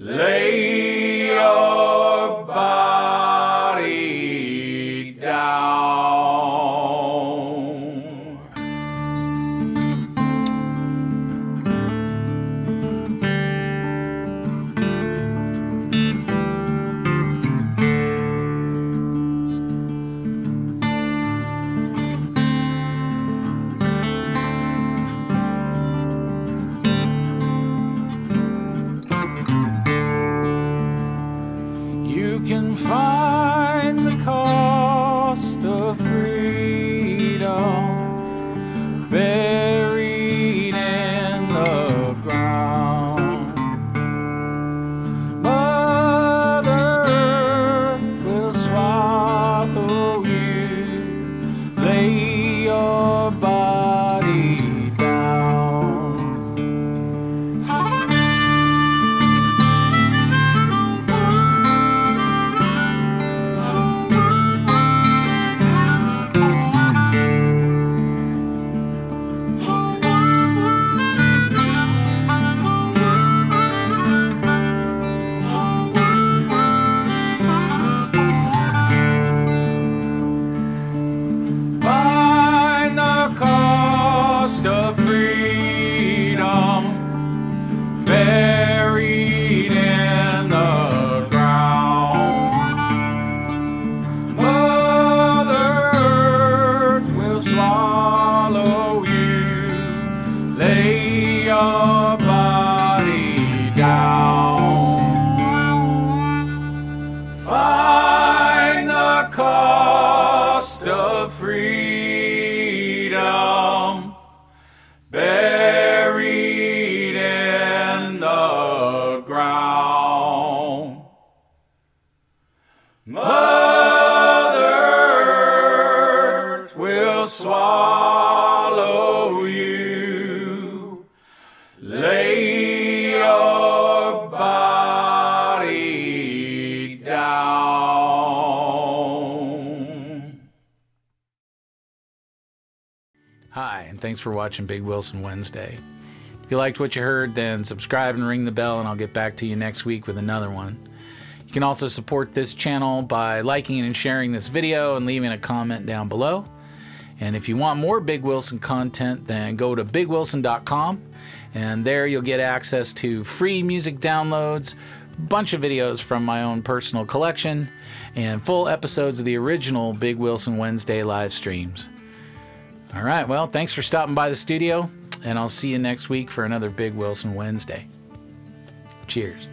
lay your body down. You your body down. Find the cost of freedom buried in the ground. Mother Earth will swallow Hi, and thanks for watching Big Wilson Wednesday. If you liked what you heard, then subscribe and ring the bell, and I'll get back to you next week with another one. You can also support this channel by liking and sharing this video and leaving a comment down below. And if you want more Big Wilson content, then go to bigwilson.com, and there you'll get access to free music downloads, bunch of videos from my own personal collection, and full episodes of the original Big Wilson Wednesday live streams. All right, well, thanks for stopping by the studio, and I'll see you next week for another Big Wilson Wednesday. Cheers.